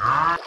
Ah.